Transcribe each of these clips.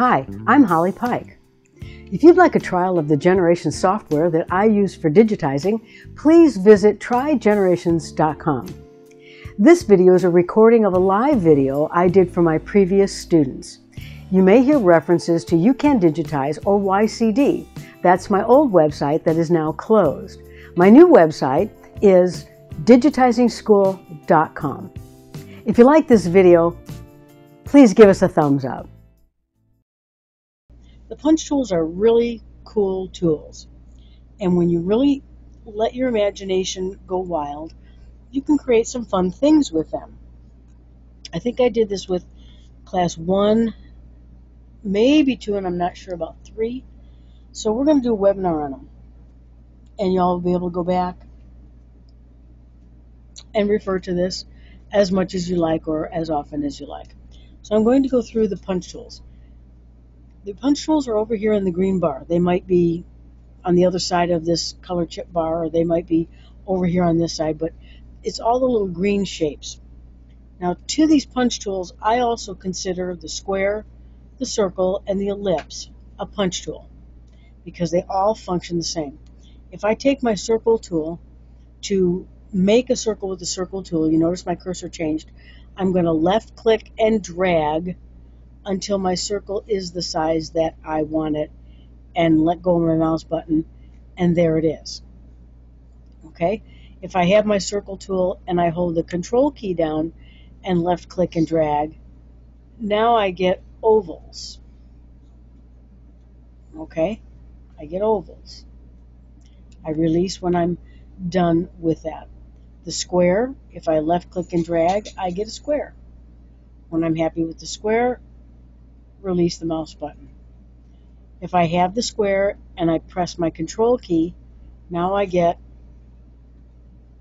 Hi, I'm Holly Pike. If you'd like a trial of the Generation software that I use for digitizing, please visit trygenerations.com. This video is a recording of a live video I did for my previous students. You may hear references to You Can Digitize or YCD. That's my old website that is now closed. My new website is digitizingschool.com. If you like this video, please give us a thumbs up. The punch tools are really cool tools. And when you really let your imagination go wild, you can create some fun things with them. I think I did this with class one, maybe two, and I'm not sure about three. So we're going to do a webinar on them. And y'all will be able to go back and refer to this as much as you like or as often as you like. So I'm going to go through the punch tools. The punch tools are over here in the green bar. They might be on the other side of this color chip bar or they might be over here on this side, but it's all the little green shapes. Now to these punch tools, I also consider the square, the circle, and the ellipse a punch tool because they all function the same. If I take my circle tool to make a circle with the circle tool, you notice my cursor changed. I'm going to left click and drag until my circle is the size that I want it and let go of my mouse button and there it is. Okay, if I have my circle tool and I hold the control key down and left click and drag, now I get ovals. Okay, I get ovals. I release when I'm done with that. The square, if I left click and drag, I get a square. When I'm happy with the square, release the mouse button. If I have the square and I press my control key, now I get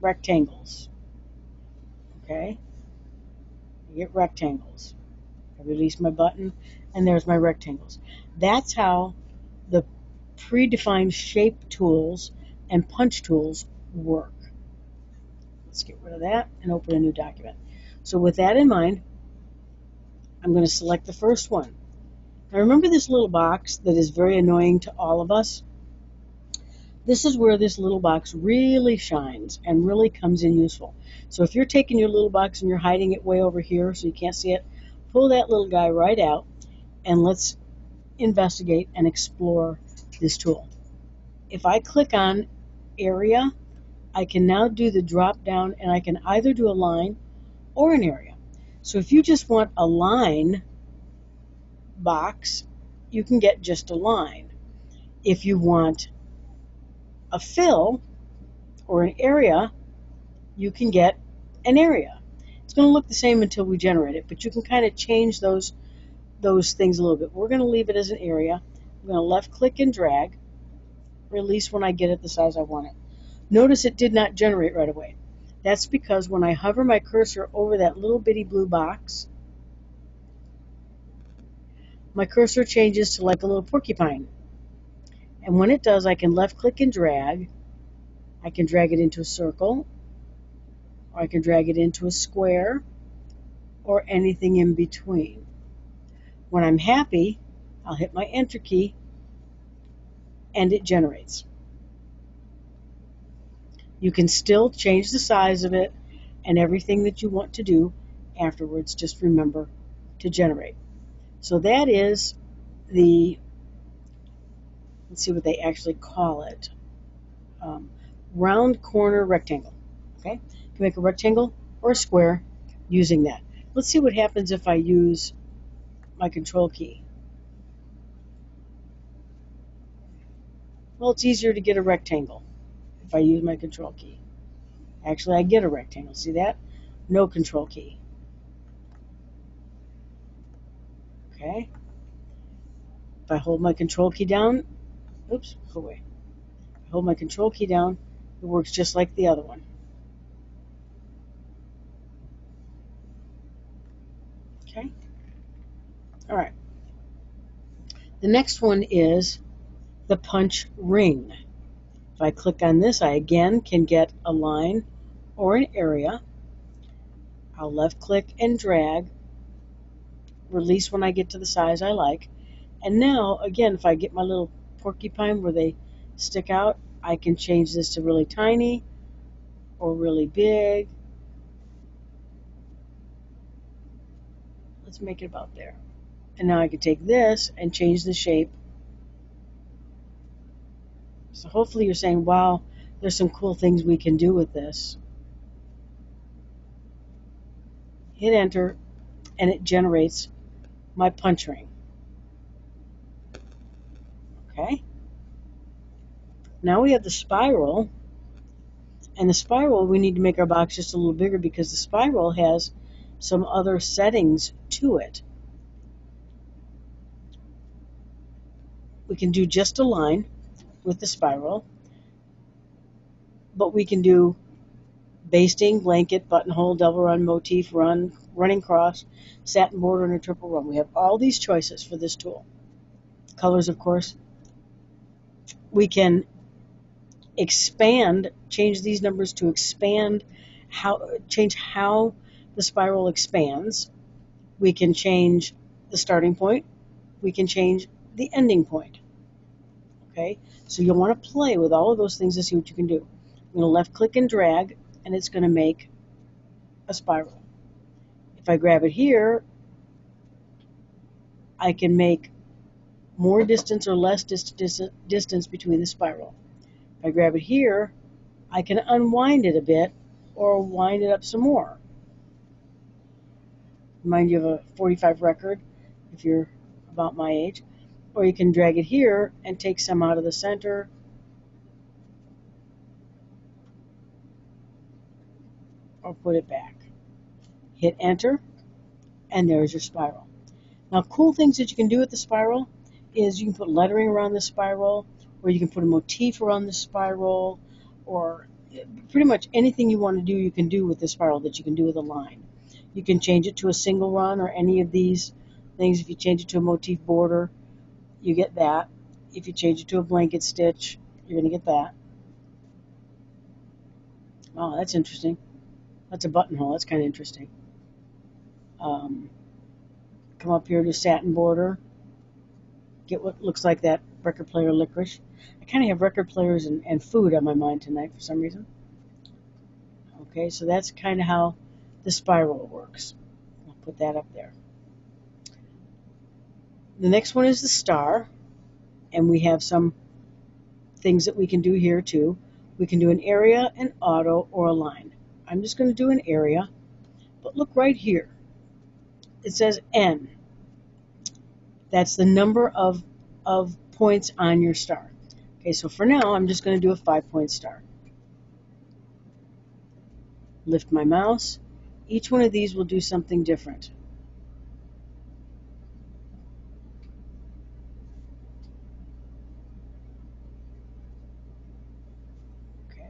rectangles. Okay? I get rectangles. I release my button and there's my rectangles. That's how the predefined shape tools and punch tools work. Let's get rid of that and open a new document. So with that in mind, I'm going to select the first one. Now remember this little box that is very annoying to all of us? This is where this little box really shines and really comes in useful. So if you're taking your little box and you're hiding it way over here so you can't see it, pull that little guy right out and let's investigate and explore this tool. If I click on area, I can now do the drop down and I can either do a line or an area. So if you just want a line box, you can get just a line. If you want a fill or an area, you can get an area. It's going to look the same until we generate it, but you can kind of change those those things a little bit. We're going to leave it as an area. I'm going to left click and drag, release when I get it the size I want it. Notice it did not generate right away. That's because when I hover my cursor over that little bitty blue box, my cursor changes to like a little porcupine. And when it does, I can left click and drag. I can drag it into a circle, or I can drag it into a square, or anything in between. When I'm happy, I'll hit my enter key and it generates. You can still change the size of it and everything that you want to do afterwards. Just remember to generate. So that is the, let's see what they actually call it, um, round corner rectangle. Okay, you can make a rectangle or a square using that. Let's see what happens if I use my control key. Well, it's easier to get a rectangle if I use my control key. Actually, I get a rectangle. See that? No control key. Okay. If I hold my control key down, oops, go away. I hold my control key down, it works just like the other one. Okay. All right. The next one is the punch ring. If I click on this, I again can get a line or an area. I'll left click and drag, release when I get to the size I like. And now, again, if I get my little porcupine where they stick out, I can change this to really tiny or really big. Let's make it about there. And now I can take this and change the shape. So hopefully you're saying, wow, there's some cool things we can do with this. Hit enter and it generates my punch ring. Okay. Now we have the spiral. And the spiral, we need to make our box just a little bigger because the spiral has some other settings to it. We can do just a line with the spiral, but we can do basting, blanket, buttonhole, double run, motif, run, running cross, satin border, and a triple run. We have all these choices for this tool. Colors, of course. We can expand, change these numbers to expand how, change how the spiral expands. We can change the starting point. We can change the ending point. Okay, so you'll want to play with all of those things to see what you can do. I'm going to left click and drag, and it's going to make a spiral. If I grab it here, I can make more distance or less distance, between the spiral. If I grab it here, I can unwind it a bit or wind it up some more. Remind you of a 45 record if you're about my age. Or you can drag it here and take some out of the center. Or put it back. Hit enter and there's your spiral. Now cool things that you can do with the spiral is you can put lettering around the spiral or you can put a motif around the spiral, or pretty much anything you want to do, you can do with the spiral that you can do with a line. You can change it to a single run or any of these things. If you change it to a motif border, you get that. If you change it to a blanket stitch, you're going to get that. Oh, that's interesting. That's a buttonhole. That's kind of interesting. Um, come up here to satin border. Get what looks like that record player licorice. I kind of have record players and, and food on my mind tonight for some reason. Okay, so that's kind of how the spiral works. I'll put that up there. The next one is the star, and we have some things that we can do here too. We can do an area, an auto, or a line. I'm just going to do an area, but look right here. It says N. That's the number of, of points on your star. Okay, so for now, I'm just going to do a five point star. Lift my mouse. Each one of these will do something different. Okay.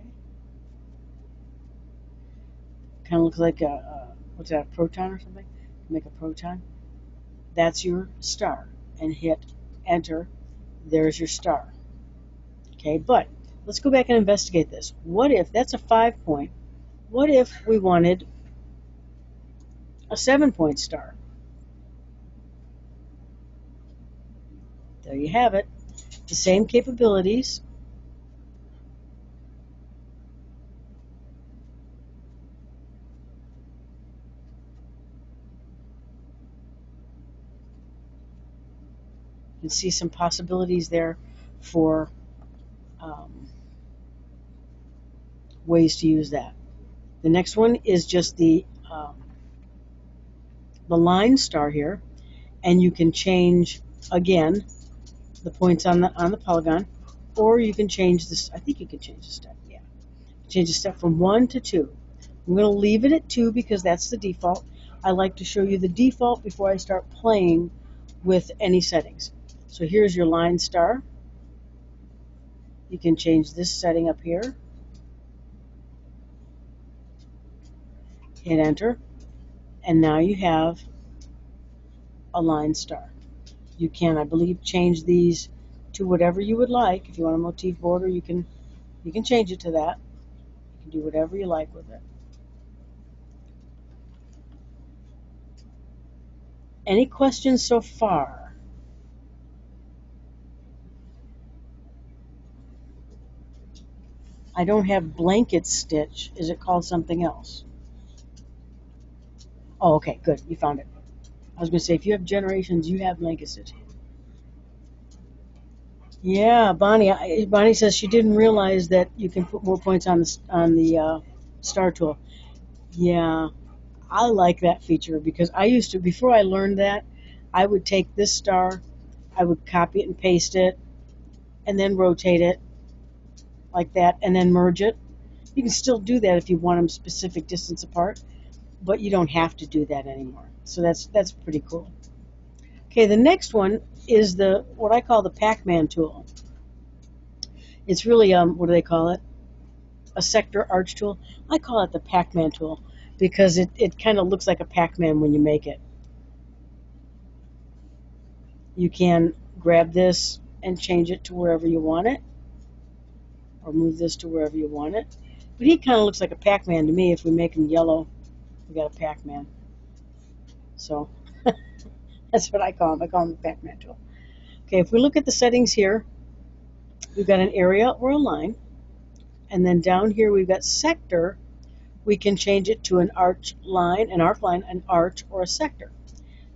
Looks like a, a what's that, a proton or something? Make a proton. That's your star. And hit enter there's your star. Okay, but let's go back and investigate this. What if, that's a five point, what if we wanted a seven point star? There you have it. The same capabilities. See some possibilities there for um, ways to use that. The next one is just the um, the line star here, and you can change again the points on the on the polygon, or you can change this. I think you can change the step. Yeah, change the step from one to two. I'm going to leave it at two because that's the default. I like to show you the default before I start playing with any settings. So here's your line star. You can change this setting up here. Hit enter. And now you have a line star. You can, I believe, change these to whatever you would like. If you want a motif border, you can you can change it to that. You can do whatever you like with it. Any questions so far? I don't have blanket stitch. Is it called something else? Oh, okay, good. You found it. I was going to say, if you have generations, you have blanket stitch. Yeah, Bonnie. Bonnie says she didn't realize that you can put more points on the on the uh, star tool. Yeah, I like that feature because I used to before I learned that, I would take this star, I would copy it and paste it, and then rotate it like that, and then merge it. You can still do that if you want them specific distance apart, but you don't have to do that anymore. So that's that's pretty cool. Okay, the next one is the what I call the Pac-Man tool. It's really um what do they call it? A sector arch tool. I call it the Pac-Man tool because it, it kind of looks like a Pac-Man when you make it. You can grab this and change it to wherever you want it or move this to wherever you want it. But he kind of looks like a Pac-Man to me. If we make him yellow, we got a Pac-Man. So that's what I call him. I call him the Pac-Man tool. Okay, if we look at the settings here, we've got an area or a line. And then down here we've got sector. We can change it to an arch line, an arc line, an arch, or a sector.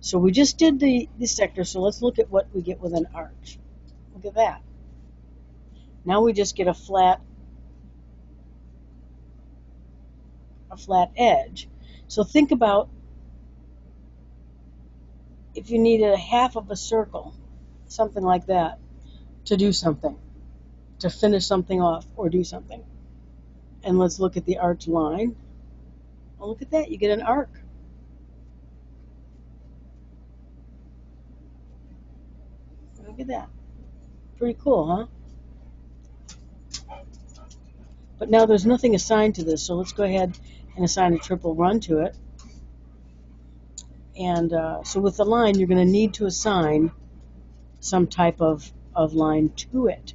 So we just did the, the sector, so let's look at what we get with an arch. Look at that. Now we just get a flat a flat edge. So think about if you needed a half of a circle, something like that, to do something, to finish something off or do something. And let's look at the arch line. Oh, look at that, you get an arc. Look at that. Pretty cool, huh? But now there's nothing assigned to this, so let's go ahead and assign a triple run to it. And uh, so with the line, you're going to need to assign some type of, of line to it.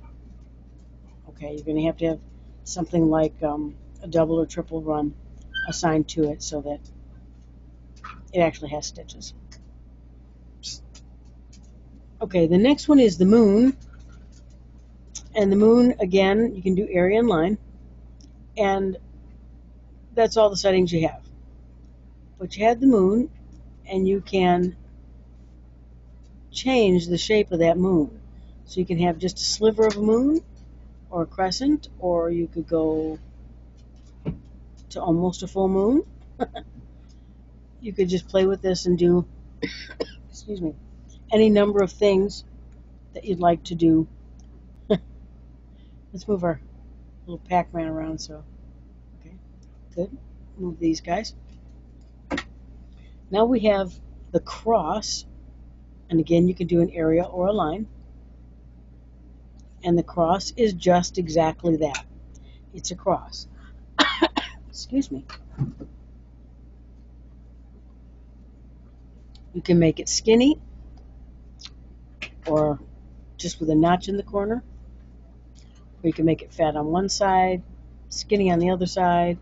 Okay, you're going to have to have something like um, a double or triple run assigned to it so that it actually has stitches. Okay, the next one is the moon. And the moon, again, you can do area and line and that's all the settings you have. But you have the moon, and you can change the shape of that moon. So you can have just a sliver of a moon, or a crescent, or you could go to almost a full moon. you could just play with this and do, excuse me, any number of things that you'd like to do. Let's move our little Pac-Man around. So, okay, good. Move these guys. Now we have the cross, and again, you can do an area or a line. And the cross is just exactly that. It's a cross. Excuse me. You can make it skinny or just with a notch in the corner you can make it fat on one side, skinny on the other side,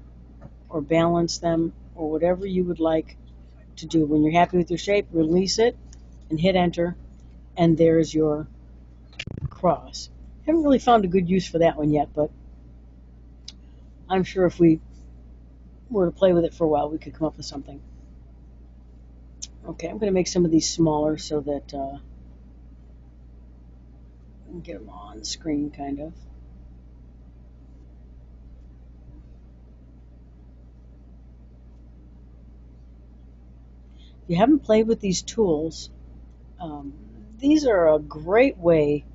or balance them, or whatever you would like to do. When you're happy with your shape, release it and hit enter, and there's your cross. Haven't really found a good use for that one yet, but I'm sure if we were to play with it for a while, we could come up with something. Okay, I'm going to make some of these smaller so that uh, I can get them on the screen, kind of. You haven't played with these tools, um, these are a great way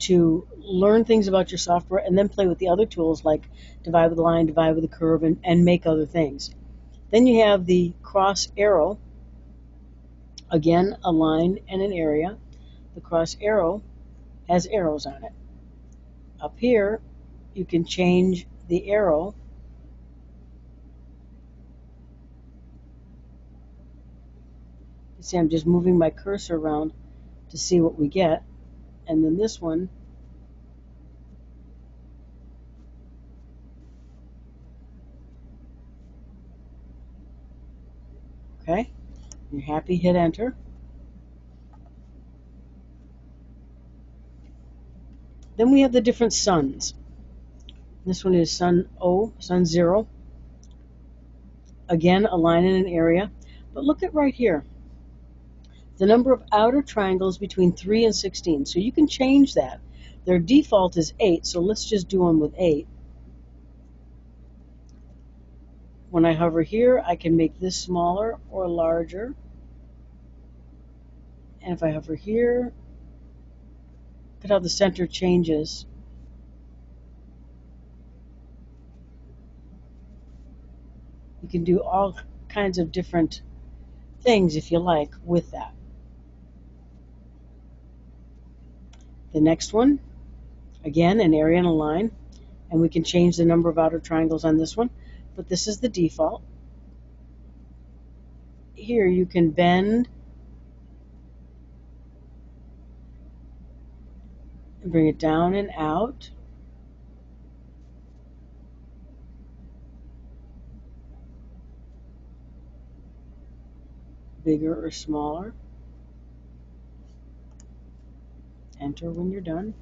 to learn things about your software and then play with the other tools like divide with a line, divide with a curve, and, and make other things. Then you have the cross arrow, again, a line and an area. The cross arrow has arrows on it. Up here, you can change the arrow see I'm just moving my cursor around to see what we get. And then this one, okay, you're happy, hit enter. Then we have the different suns. This one is sun O, sun 0. Again, a line in an area. But look at right here. The number of outer triangles between 3 and 16. So you can change that. Their default is 8, so let's just do one with 8. When I hover here, I can make this smaller or larger. And if I hover here, look at how the center changes. You can do all kinds of different things if you like with that. The next one, again, an area and a line, and we can change the number of outer triangles on this one but this is the default. Here you can bend and bring it down and out. Bigger or smaller. Enter when you're done.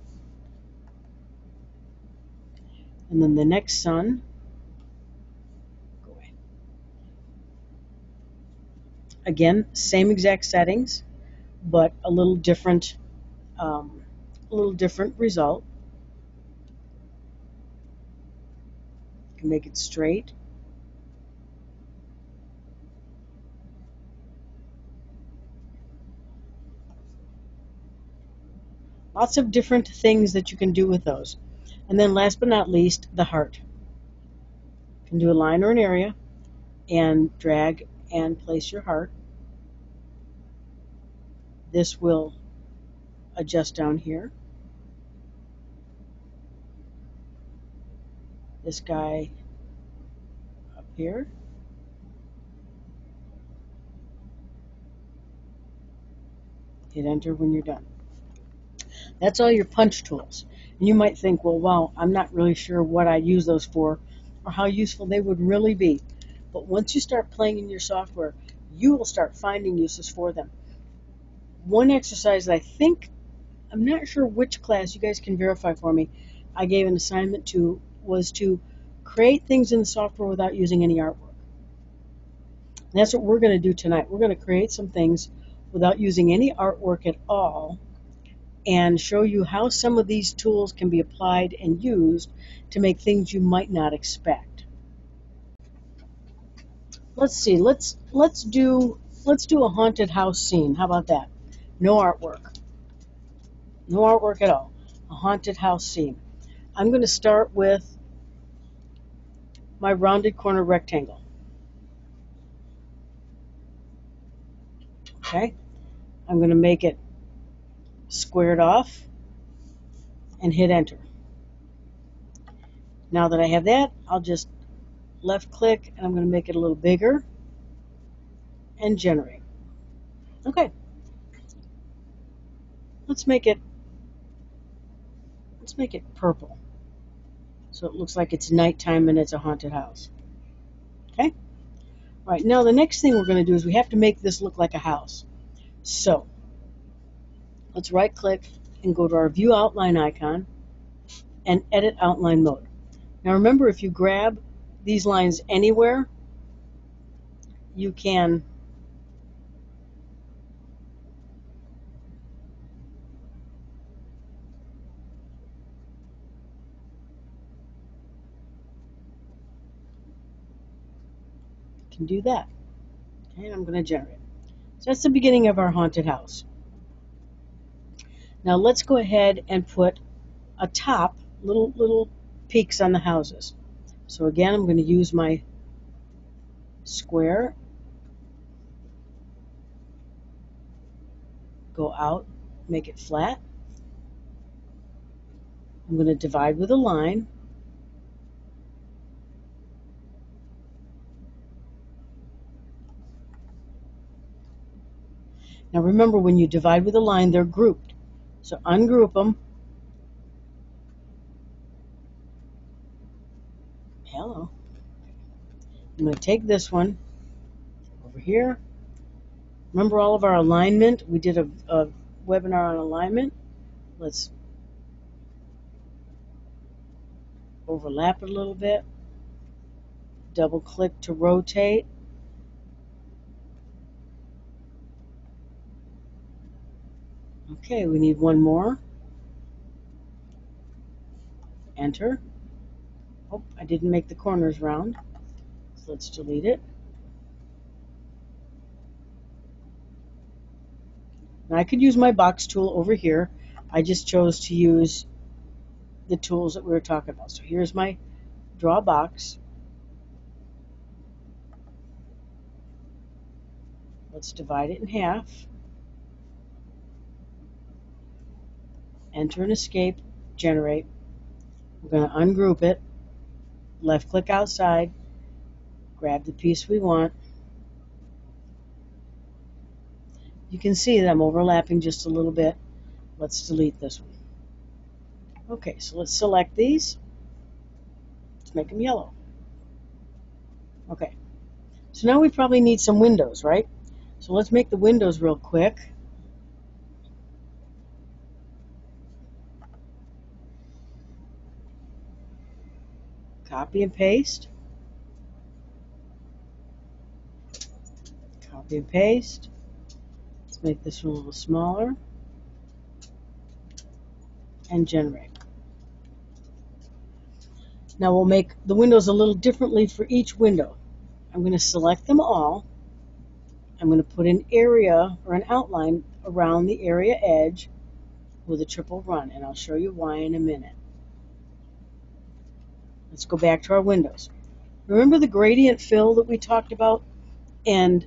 And then the next sun go away. Again, same exact settings, but a little different, um, a little different result. You can make it straight. Lots of different things that you can do with those. And then last but not least, the heart. You can do a line or an area and drag and place your heart. This will adjust down here. This guy up here. Hit enter when you're done. That's all your punch tools. And you might think, well, wow, I'm not really sure what I use those for or how useful they would really be. But once you start playing in your software, you will start finding uses for them. One exercise that I think, I'm not sure which class, you guys can verify for me, I gave an assignment to was to create things in the software without using any artwork. And that's what we're going to do tonight. We're going to create some things without using any artwork at all and show you how some of these tools can be applied and used to make things you might not expect let's see. Let's let's do let's do a haunted house scene. How about that? No artwork. No artwork at all. A haunted house scene. I'm going to start with my rounded corner rectangle. Okay. I'm going to make it squared off and hit enter. Now that I have that, I'll just left click and I'm going to make it a little bigger and generate. Okay. Let's make it let's make it purple. So it looks like it's nighttime and it's a haunted house. Okay? All right, now the next thing we're going to do is we have to make this look like a house. So, let's right click and go to our view outline icon and edit outline mode. Now remember if you grab these lines anywhere, you can can do that. Okay, I'm going to generate. So that's the beginning of our haunted house. Now let's go ahead and put a top, little little peaks on the houses. So again, I'm going to use my square, go out, make it flat. I'm going to divide with a line. Now remember, when you divide with a line, they're grouped. So ungroup them hello. I'm going to take this one over here. Remember all of our alignment? We did a, a webinar on alignment. Let's overlap it a little bit, double click to rotate. Okay, we need one more. Enter. Oh, I didn't make the corners round. So let's delete it. Now I could use my box tool over here. I just chose to use the tools that we were talking about. So here's my draw box. Let's divide it in half. Enter and escape, generate. We're going to ungroup it. Left click outside. Grab the piece we want. You can see that I'm overlapping just a little bit. Let's delete this one. Okay, so let's select these. Let's make them yellow. Okay, so now we probably need some windows, right? So let's make the windows real quick. Copy and paste. Copy and paste Let's make this one a little smaller and generate. Now we'll make the windows a little differently for each window. I'm going to select them all. I'm going to put an area or an outline around the area edge with a triple run and I'll show you why in a minute. Let's go back to our windows. Remember the gradient fill that we talked about? And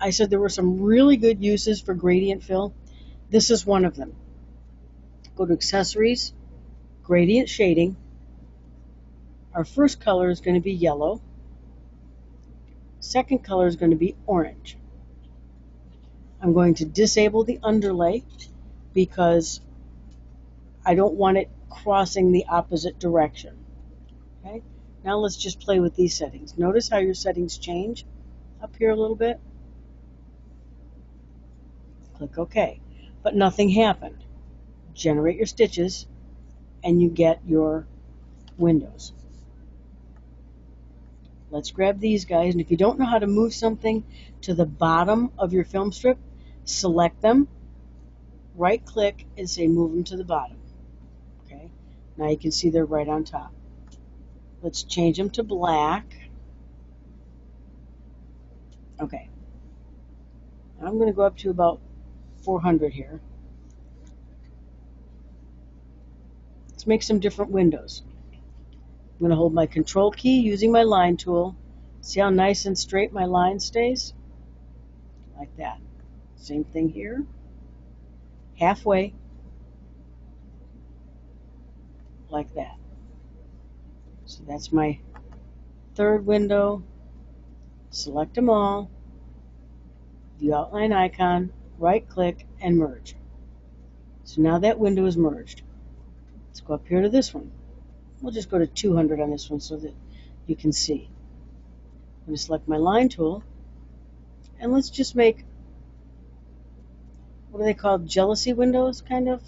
I said there were some really good uses for gradient fill. This is one of them. Go to accessories, gradient shading. Our first color is going to be yellow. Second color is going to be orange. I'm going to disable the underlay because I don't want it crossing the opposite direction. Okay. Now let's just play with these settings. Notice how your settings change up here a little bit. Click OK. But nothing happened. Generate your stitches and you get your windows. Let's grab these guys. And if you don't know how to move something to the bottom of your film strip, select them, right click, and say move them to the bottom. Okay. Now you can see they're right on top. Let's change them to black. Okay. I'm going to go up to about 400 here. Let's make some different windows. I'm going to hold my control key using my line tool. See how nice and straight my line stays? Like that. Same thing here. Halfway. Like that. So that's my third window. Select them all. View outline icon right click and merge. So now that window is merged. Let's go up here to this one. We'll just go to 200 on this one so that you can see. I'm going to select my line tool and let's just make what are they called jalousie windows kind of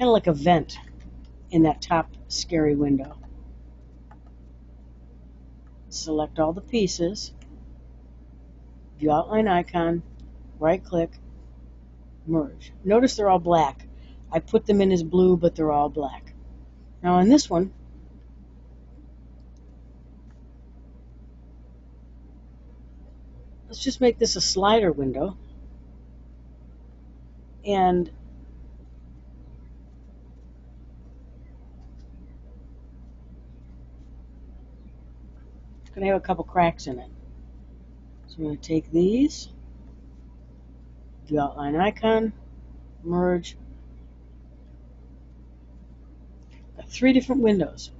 kind of like a vent in that top scary window select all the pieces, view outline icon, right click, merge. Notice they're all black. I put them in as blue, but they're all black. Now on this one, let's just make this a slider window. And going to have a couple cracks in it. So I'm going to take these, the outline icon, merge. Got three different windows,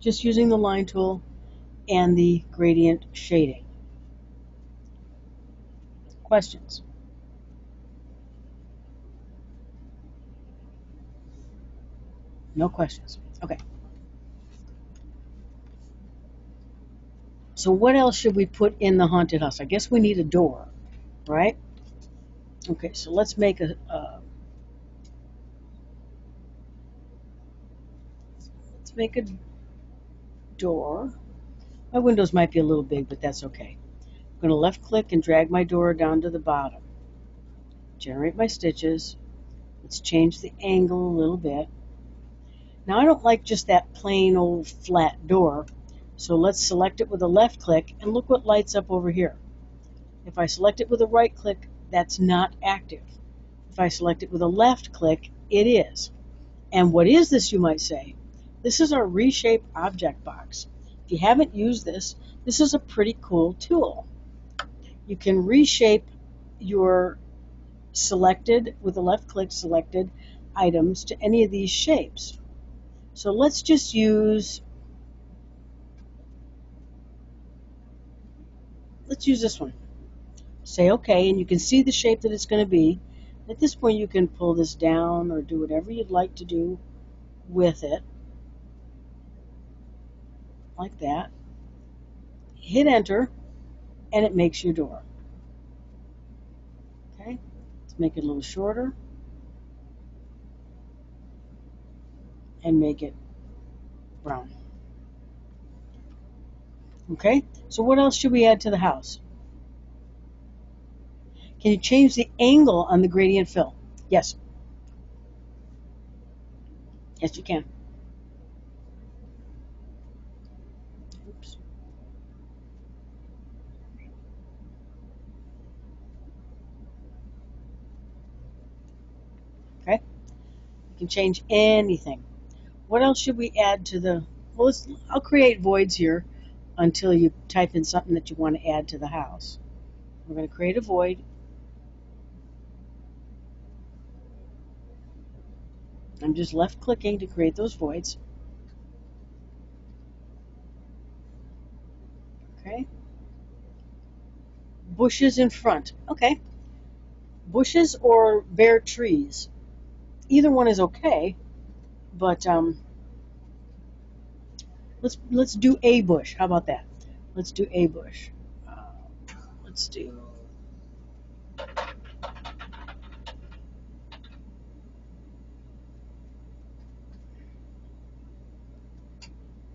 just using the line tool and the gradient shading. Questions? No questions. Okay. So what else should we put in the haunted house? I guess we need a door, right? Okay, so let's make a... Uh, let's make a door. My windows might be a little big, but that's okay. I'm going to left click and drag my door down to the bottom. Generate my stitches. Let's change the angle a little bit. Now I don't like just that plain old flat door so let's select it with a left click and look what lights up over here. If I select it with a right click, that's not active. If I select it with a left click, it is. And what is this, you might say? This is our Reshape Object Box. If you haven't used this, this is a pretty cool tool. You can reshape your selected, with a left click selected items to any of these shapes. So let's just use, let's use this one. Say OK, and you can see the shape that it's going to be. At this point, you can pull this down or do whatever you'd like to do with it. Like that. Hit enter, and it makes your door. Okay, let's make it a little shorter. and make it brown. Okay, so what else should we add to the house? Can you change the angle on the gradient fill? Yes. Yes, you can. Oops. Okay, you can change anything. What else should we add to the, well, let's, I'll create voids here until you type in something that you want to add to the house. We're going to create a void. I'm just left clicking to create those voids. Okay. Bushes in front. Okay. Bushes or bare trees. Either one is okay. But um, let's let's do a bush. How about that? Let's do a bush. Uh, let's do.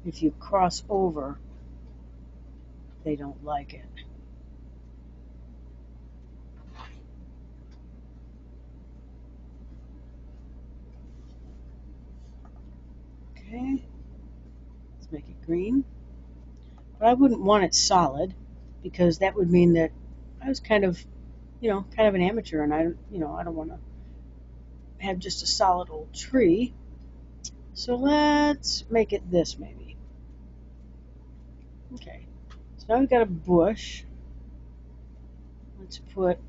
If you cross over, they don't like it. Okay, let's make it green. But I wouldn't want it solid because that would mean that I was kind of, you know, kind of an amateur and I, don't you know, I don't want to have just a solid old tree. So let's make it this maybe. Okay, so now we've got a bush. Let's put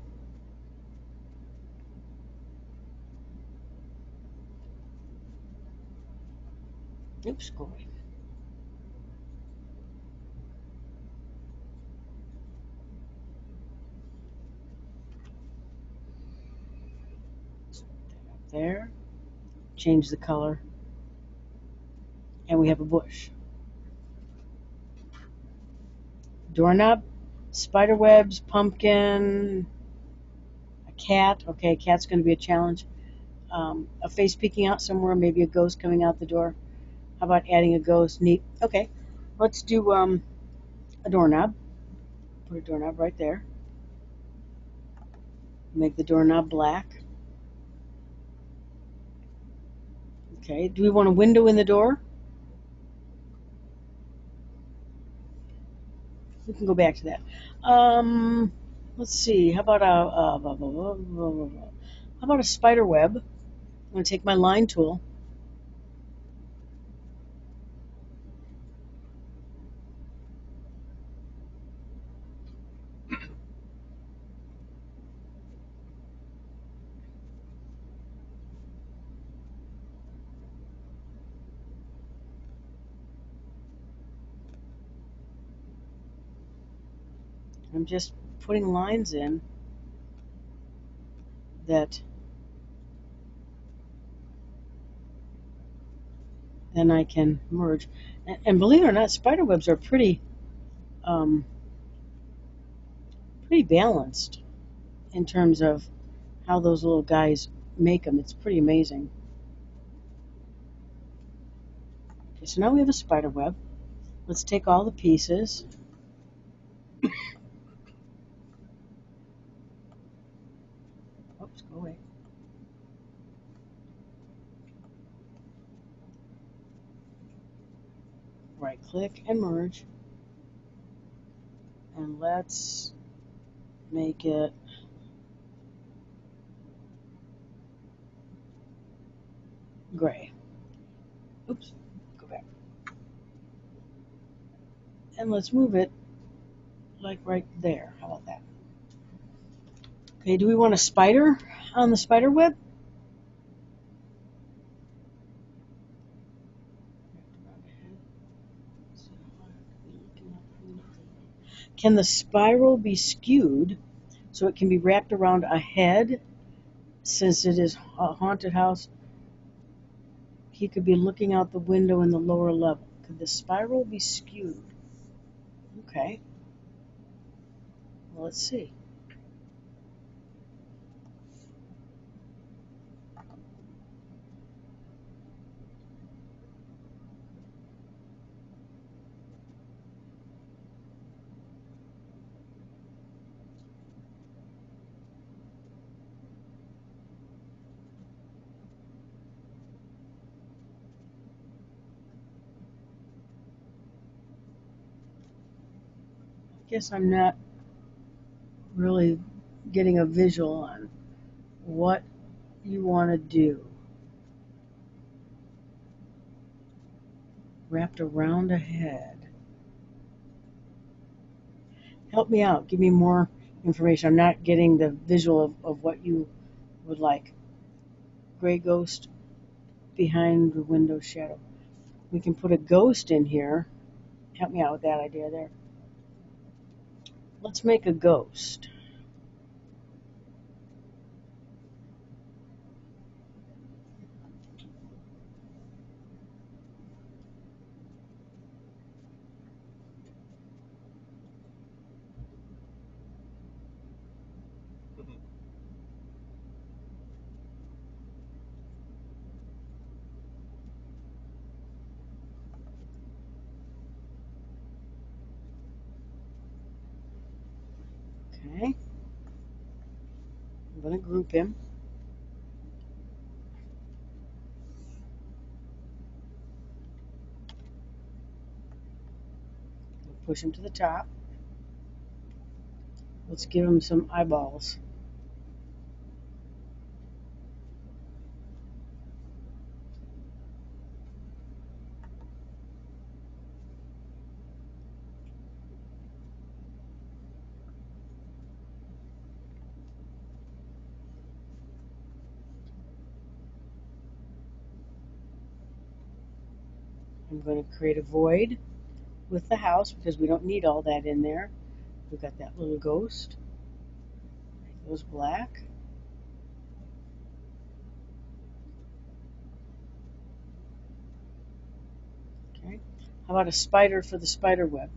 Oops, go away. There, change the color, and we have a bush. Doorknob, spider webs, pumpkin, a cat. Okay, cat's going to be a challenge. Um, a face peeking out somewhere, maybe a ghost coming out the door. How about adding a ghost? Neat. Okay, let's do um, a doorknob. Put a doorknob right there. Make the doorknob black. Okay, do we want a window in the door? We can go back to that. Um, let's see. How about a uh, how about a spider web? I'm going to take my line tool I'm just putting lines in that then I can merge. And, and believe it or not, spider webs are pretty, um, pretty balanced in terms of how those little guys make them. It's pretty amazing. Okay, so now we have a spider web. Let's take all the pieces. Oops, go away. Right click and merge. And let's make it gray. Oops, go back. And let's move it like right there. How about that? Okay, do we want a spider on the spider web? Can the spiral be skewed so it can be wrapped around a head since it is a haunted house? He could be looking out the window in the lower level. Could the spiral be skewed? Okay. Well, let's see. Guess I'm not really getting a visual on what you want to do. Wrapped around a head. Help me out. Give me more information. I'm not getting the visual of, of what you would like. Gray ghost behind the window shadow. We can put a ghost in here. Help me out with that idea there. Let's make a ghost. Okay. I'm going to group him. push him to the top. Let's give him some eyeballs. I'm going to create a void with the house because we don't need all that in there. We've got that little ghost. It goes black. Okay. How about a spider for the spider web?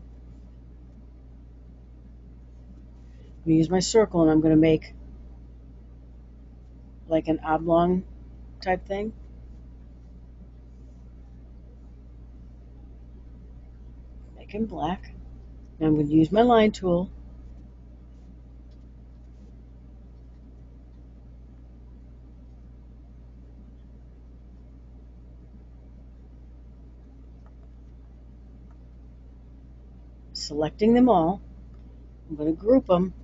I'm going to use my circle and I'm going to make like an oblong type thing. In black. Now I'm going to use my line tool. Selecting them all. I'm going to group them.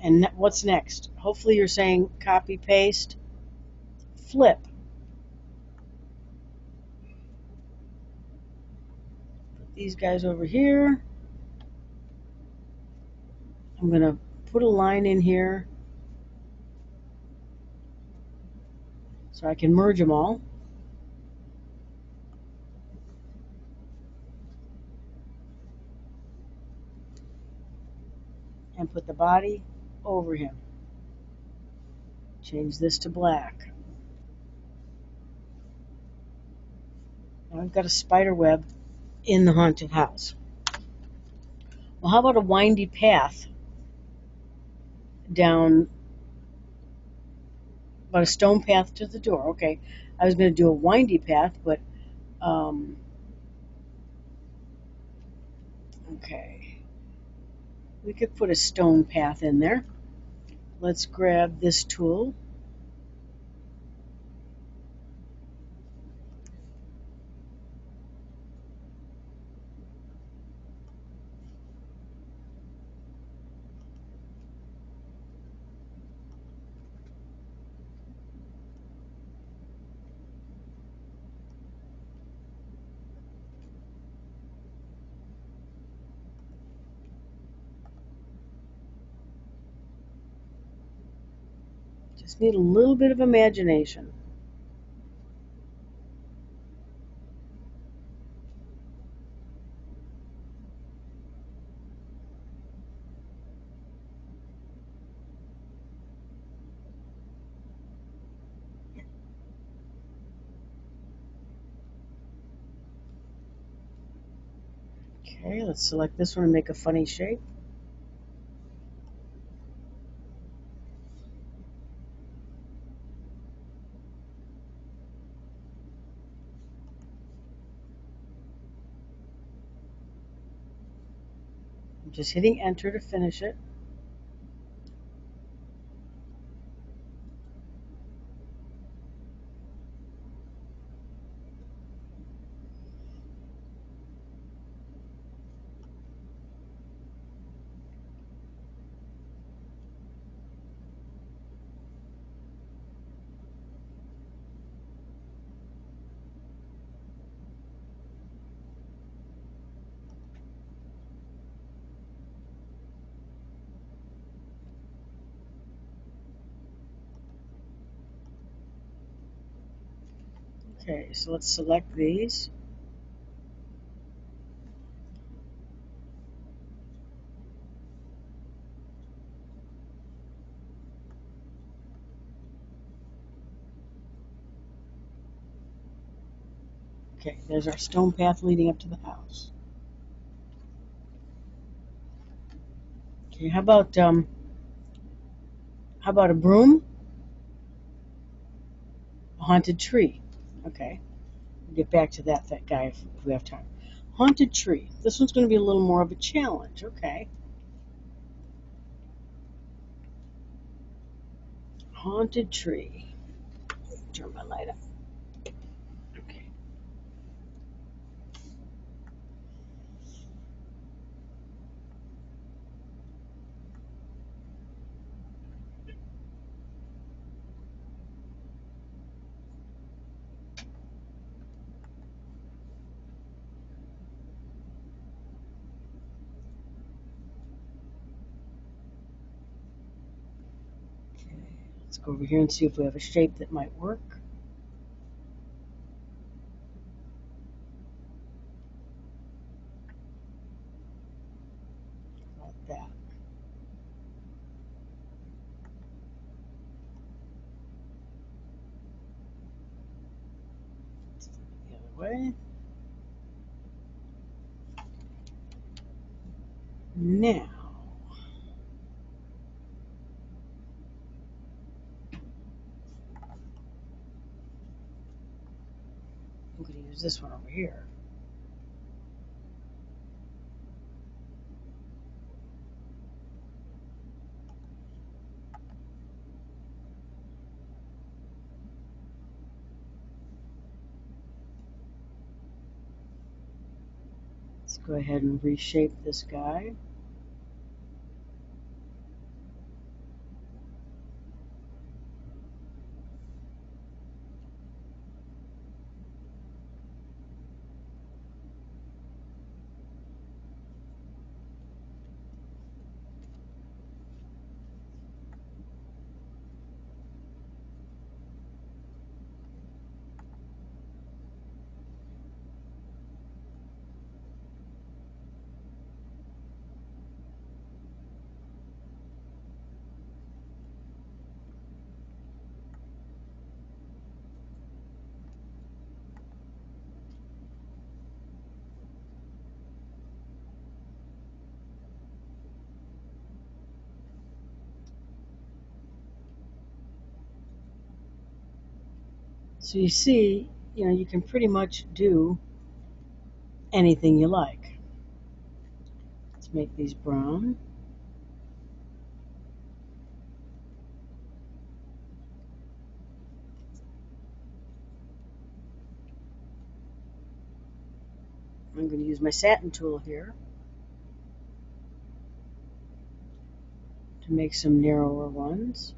And what's next? Hopefully you're saying copy, paste, flip. These guys over here. I'm going to put a line in here so I can merge them all. And put the body over him. Change this to black. Now I've got a spider web in the haunted house. Well, how about a windy path down, about a stone path to the door? Okay, I was going to do a windy path, but, um, okay. We could put a stone path in there. Let's grab this tool need a little bit of imagination. Okay, let's select this one and make a funny shape. Just hitting enter to finish it. Okay, so let's select these. Okay, there's our stone path leading up to the house. Okay, how about um how about a broom? A haunted tree. Okay. Get back to that, that guy if, if we have time. Haunted tree. This one's going to be a little more of a challenge. Okay. Haunted tree. Turn my light up. Let's go over here and see if we have a shape that might work. Like that. Let's flip it the other way. Now, This one over here. Let's go ahead and reshape this guy. So you see, you know, you can pretty much do anything you like. Let's make these brown. I'm going to use my satin tool here to make some narrower ones.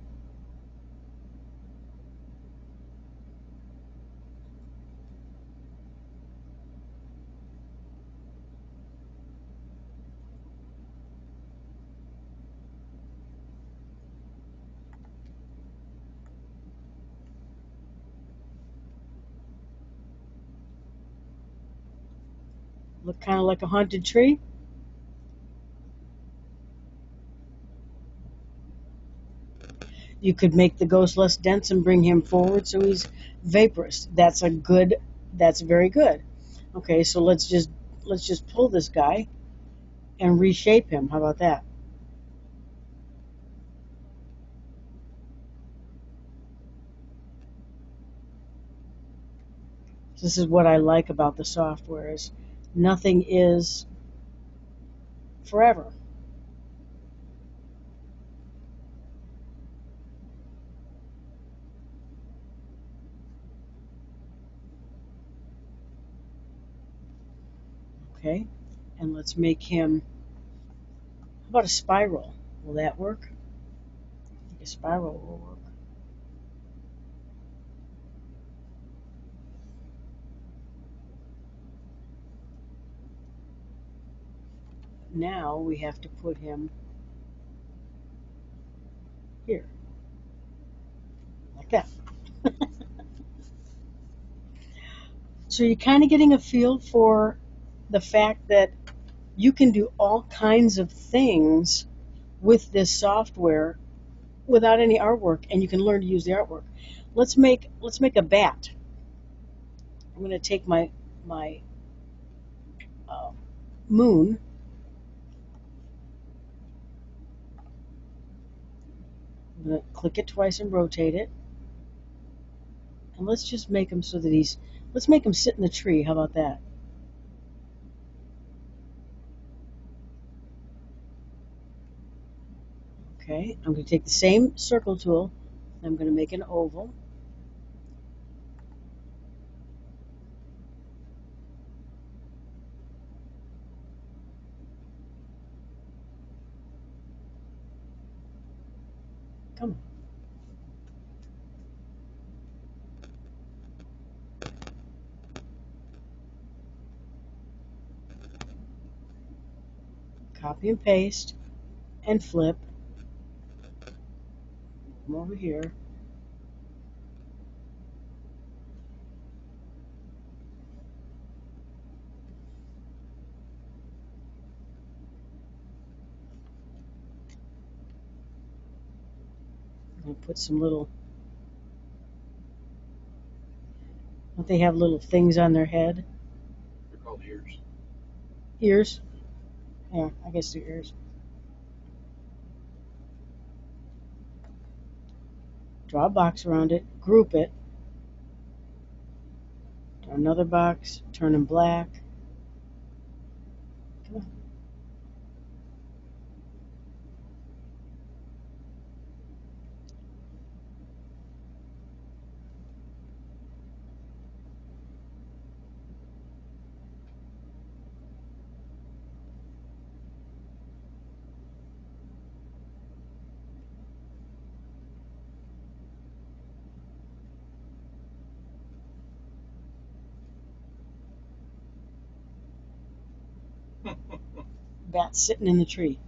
Kind of like a haunted tree. You could make the ghost less dense and bring him forward so he's vaporous. That's a good, that's very good. Okay, so let's just, let's just pull this guy and reshape him. How about that? This is what I like about the software is nothing is forever. Okay, and let's make him, how about a spiral? Will that work? A spiral will work. Now we have to put him here. Like that. so you're kind of getting a feel for the fact that you can do all kinds of things with this software without any artwork and you can learn to use the artwork. Let's make let's make a bat. I'm going to take my my uh, moon I'm going to click it twice and rotate it. And let's just make him so that he's, let's make him sit in the tree. How about that? Okay, I'm going to take the same circle tool. I'm going to make an oval. Come on. Copy and paste and flip. Come over here. Put some little. Don't they have little things on their head? They're called ears. Ears? Yeah, I guess they're ears. Draw a box around it, group it. Draw another box, turn them black. Bat sitting in the tree.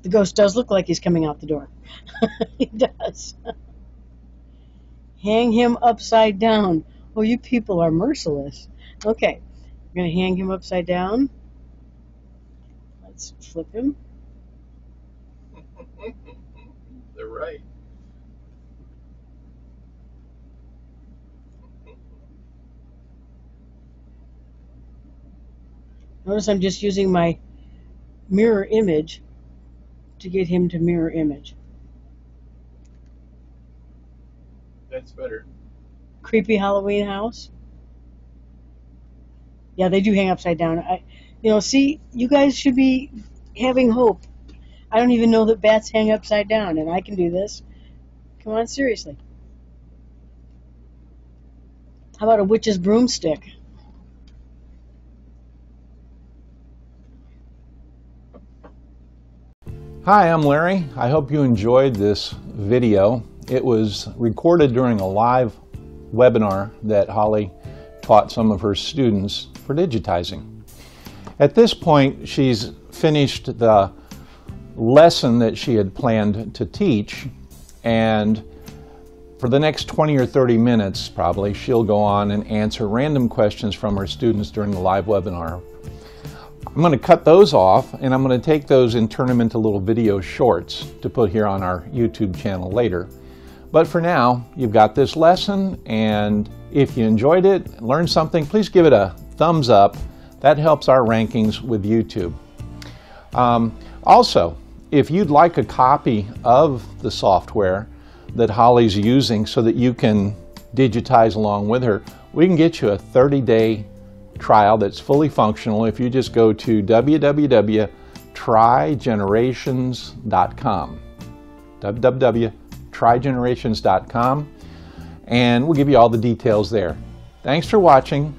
The ghost does look like he's coming out the door. he does. hang him upside down. Oh, you people are merciless. Okay, we're going to hang him upside down. Let's flip him. They're right. Notice I'm just using my mirror image to get him to mirror image. That's better. Creepy Halloween house. Yeah, they do hang upside down. I, you know, see, you guys should be having hope. I don't even know that bats hang upside down, and I can do this. Come on, seriously. How about a witch's broomstick? Hi, I'm Larry. I hope you enjoyed this video. It was recorded during a live webinar that Holly taught some of her students for digitizing. At this point, she's finished the lesson that she had planned to teach, and for the next 20 or 30 minutes, probably, she'll go on and answer random questions from her students during the live webinar. I'm going to cut those off and I'm going to take those and turn them into little video shorts to put here on our YouTube channel later. But for now, you've got this lesson and if you enjoyed it, learned something, please give it a thumbs up. That helps our rankings with YouTube. Um, also, if you'd like a copy of the software that Holly's using so that you can digitize along with her, we can get you a 30-day trial that's fully functional if you just go to www.trygenerations.com www.trygenerations.com and we'll give you all the details there. Thanks for watching.